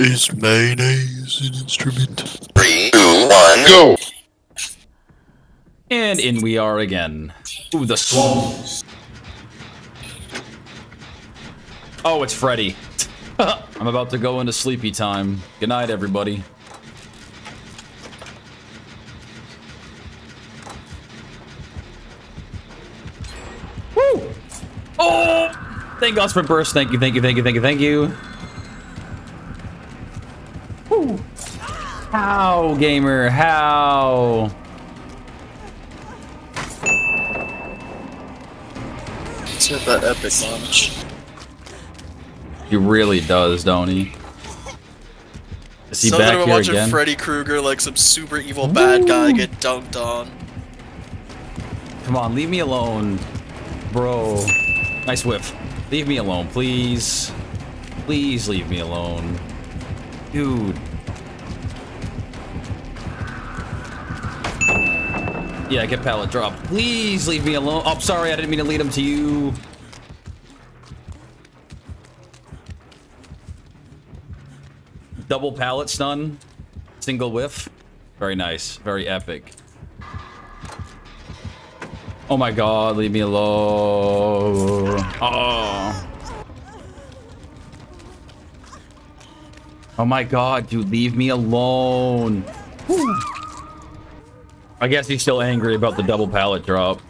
Is mayonnaise an instrument? Three, two, one, go! And in we are again. Ooh, the swamps. Oh, it's Freddy. I'm about to go into sleepy time. Good night, everybody. Woo! Oh! Thank God for burst. Thank you, thank you, thank you, thank you, thank you. How, gamer? How? That epic launch. He really does, don't he? Is he Something back about here watching again? Freddy Krueger like some super evil bad guy get dunked on. Come on, leave me alone, bro. Nice whip. Leave me alone, please. Please leave me alone. Dude. Yeah, get pallet drop. Please leave me alone. Oh, sorry, I didn't mean to lead him to you. Double pallet stun. Single whiff. Very nice. Very epic. Oh my god, leave me alone. Oh. Oh my god, dude, leave me alone. I guess he's still angry about the double pallet drop.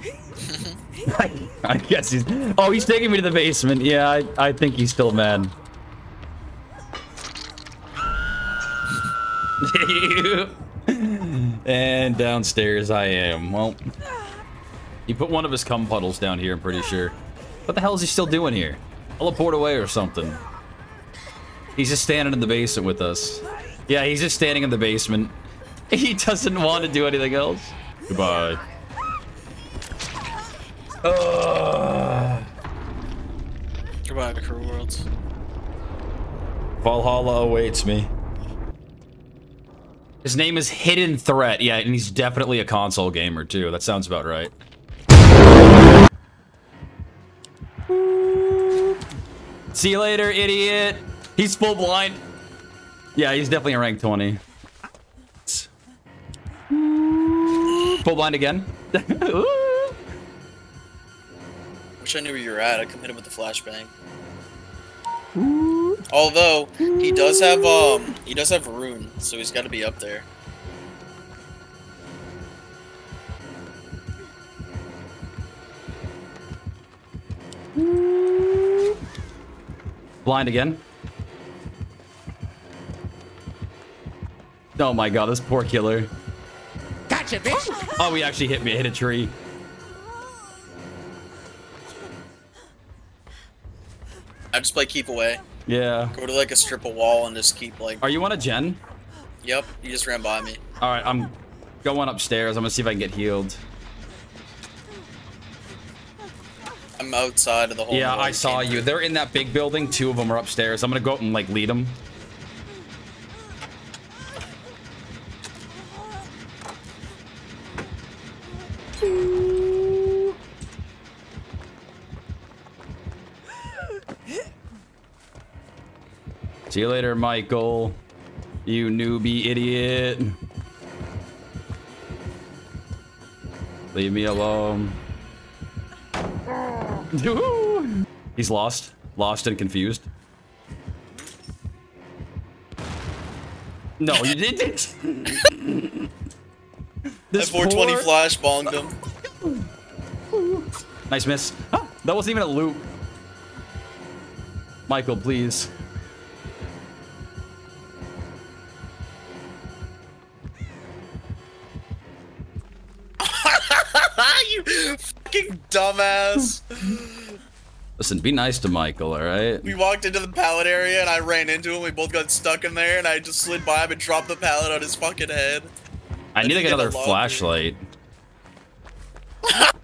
I, I guess he's... Oh, he's taking me to the basement. Yeah, I, I think he's still mad. and downstairs I am. Well, he put one of his cum puddles down here, I'm pretty sure. What the hell is he still doing here? Teleport away or something. He's just standing in the basement with us. Yeah, he's just standing in the basement. He doesn't want to do anything else. Goodbye. Ugh. Goodbye to Crew Worlds. Valhalla awaits me. His name is Hidden Threat. Yeah, and he's definitely a console gamer too. That sounds about right. See you later, idiot. He's full blind. Yeah, he's definitely a rank 20. Full blind again. Wish I knew where you were at. I come hit him with the flashbang. Although he does have um he does have ruin, so he's got to be up there. Blind again. Oh my god, this poor killer. Gotcha, bitch! Oh, he actually hit me. Hit a tree. I just play keep away. Yeah. Go to like a strip of wall and just keep like. Are you on a gen? Yep, you just ran by me. All right, I'm going upstairs. I'm gonna see if I can get healed. I'm outside of the whole. Yeah, I saw came you. They're in that big building. Two of them are upstairs. I'm gonna go up and like lead them. See you later, Michael. You newbie idiot. Leave me alone. He's lost. Lost and confused. No, you didn't. That 420 flash bonged him. Nice miss. Huh, that wasn't even a loop. Michael, please. Fucking dumbass. Listen, be nice to Michael, all right? We walked into the pallet area and I ran into him. We both got stuck in there and I just slid by him and dropped the pallet on his fucking head. I need to get get another flashlight.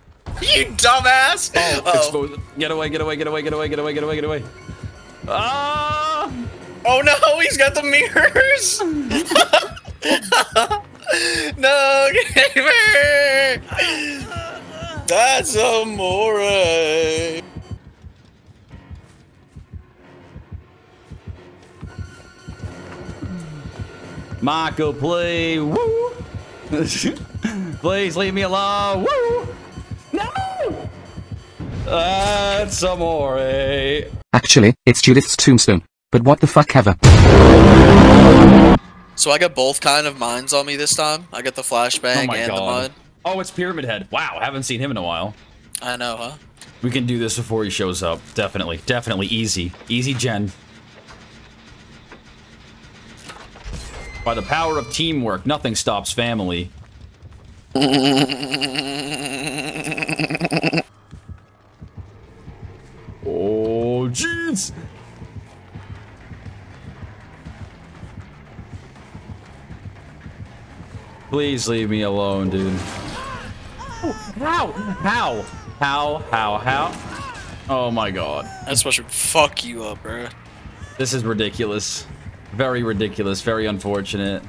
You dumbass! Oh, Uh-oh. expose- Get away, get away, get away, get away, get away, get away, get away. Ah! Oh no, he's got the mirrors! no, gamer! That's amore! Marco, play. Woo! Please leave me alone. Woo! No! That's amore. Actually, it's Judith's tombstone. But what the fuck ever. So I got both kind of mines on me this time. I got the flashbang Oh my and the god. Oh, it's Pyramid Head. Wow, haven't seen him in a while. I know, huh? We can do this before he shows up. Definitely. Definitely easy. Easy gen. By the power of teamwork, nothing stops family. oh, jeez! Please leave me alone, dude. How? How? How? How? How? Oh my god. That's what should fuck you up, bro. This is ridiculous. Very ridiculous. Very unfortunate.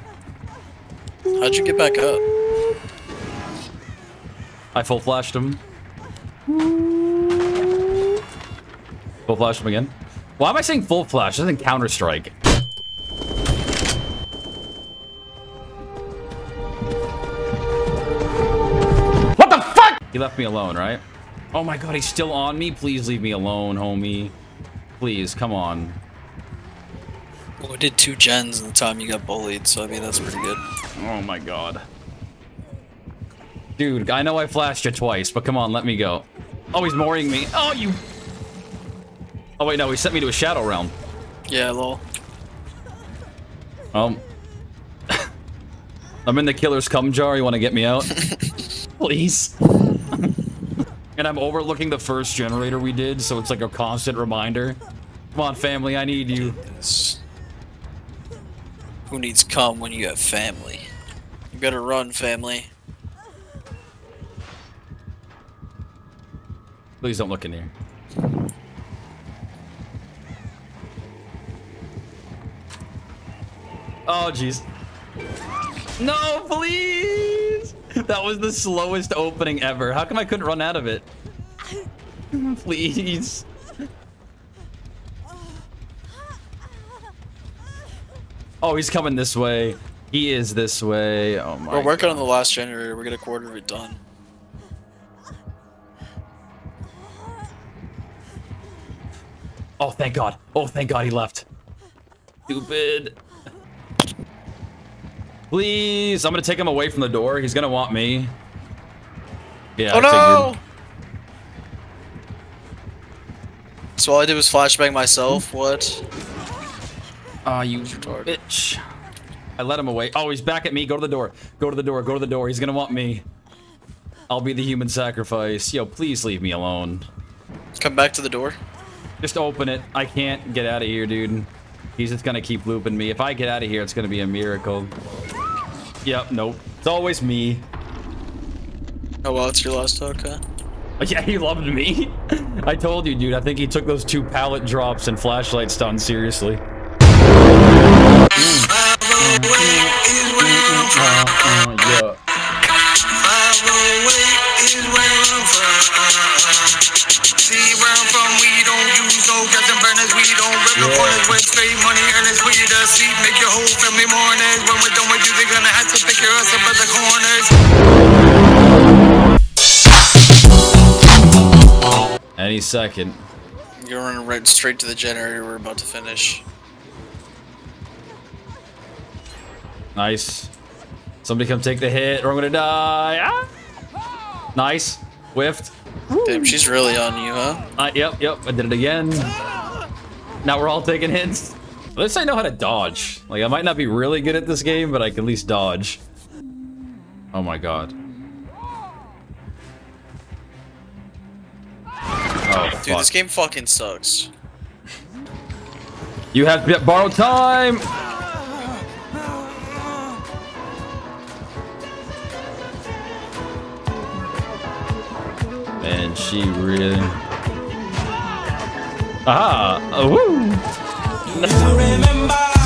How'd you get back up? I full flashed him. Full flashed him again. Why am I saying full flash? This isn't Counter Strike. He left me alone, right? Oh my god, he's still on me. Please leave me alone, homie. Please, come on. Well, we did two gens in the time you got bullied, so I mean that's pretty good. Oh my god. Dude, I know I flashed you twice, but come on, let me go. Oh, he's mooring me. Oh, you... Oh, wait, no, he sent me to a Shadow Realm. Yeah, lol. Um... I'm in the killer's cum jar. You want to get me out? Please. And I'm overlooking the first generator we did, so it's like a constant reminder. Come on, family, I need you. Who needs cum when you have family? You better run, family. Please don't look in here. Oh, jeez. No, please! That was the slowest opening ever. How come I couldn't run out of it? Please. Oh, he's coming this way. He is this way. Oh my We're working on the last generator. We're gonna quarter of it done. Oh, thank God. Oh, thank God he left. Stupid. Please, I'm gonna take him away from the door. He's gonna want me. Yeah. oh no! So all I did was flashbang myself. What? Ah, you retarded. bitch. I let him away. Oh, he's back at me. Go to the door. Go to the door. Go to the door. He's gonna want me. I'll be the human sacrifice. Yo, please leave me alone. Come back to the door. Just open it. I can't get out of here, dude. He's just gonna keep looping me. If I get out of here, it's gonna be a miracle. Yep, nope. It's always me. Oh well, it's your last talk, huh? Yeah, he loved me. I told you, dude. I think he took those two pallet drops and flashlight stun seriously. yeah. See where I'm from, we don't use no gas and burners. We don't rip the corners with straight money earners. We the seat, make your whole family mourners. When we're done have to pick your ass up at the corners. Any second. You're running right straight to the generator. We're about to finish. Nice. Somebody come take the hit or I'm gonna die. Ah! Nice. Whiffed. Damn, she's really on you, huh? Uh, yep, yep. I did it again. Now we're all taking hits. At least I know how to dodge. Like, I might not be really good at this game, but I can at least dodge. Oh my god. Oh, Dude, fuck. this game fucking sucks. You have b- borrowed time! And she really... Aha! Oh, woo! Remember